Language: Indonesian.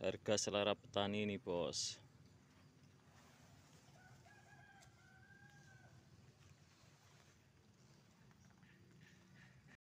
harga selera petani ini bos.